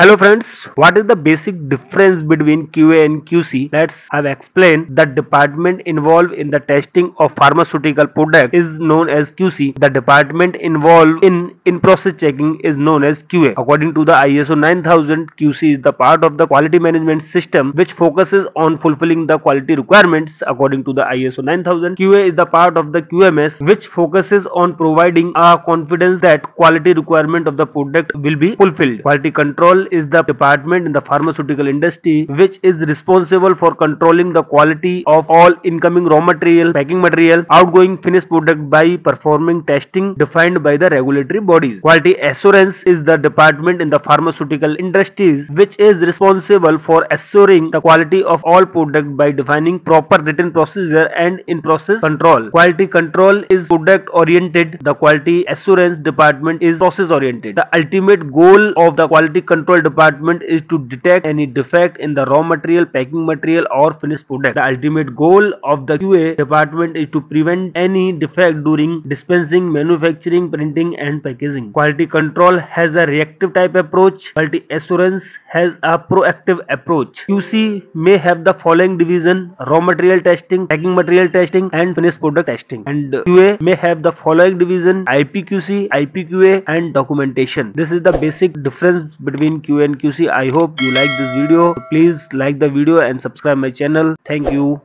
Hello friends, what is the basic difference between QA and QC? Let's have explained the department involved in the testing of pharmaceutical product is known as QC. The department involved in in-process checking is known as QA. According to the ISO 9000, QC is the part of the quality management system which focuses on fulfilling the quality requirements. According to the ISO 9000, QA is the part of the QMS which focuses on providing a confidence that quality requirement of the product will be fulfilled. Quality control is the department in the pharmaceutical industry which is responsible for controlling the quality of all incoming raw material, packing material, outgoing finished product by performing testing defined by the regulatory bodies. Quality assurance is the department in the pharmaceutical industries which is responsible for assuring the quality of all product by defining proper written procedure and in process control. Quality control is product oriented. The quality assurance department is process oriented. The ultimate goal of the quality control department is to detect any defect in the raw material, packing material or finished product. The ultimate goal of the QA department is to prevent any defect during dispensing, manufacturing, printing and packaging. Quality control has a reactive type approach. Quality assurance has a proactive approach. QC may have the following division raw material testing, packing material testing and finished product testing and QA may have the following division IPQC, IPQA and documentation. This is the basic difference between QA and QC. I hope you like this video. Please like the video and subscribe my channel. Thank you.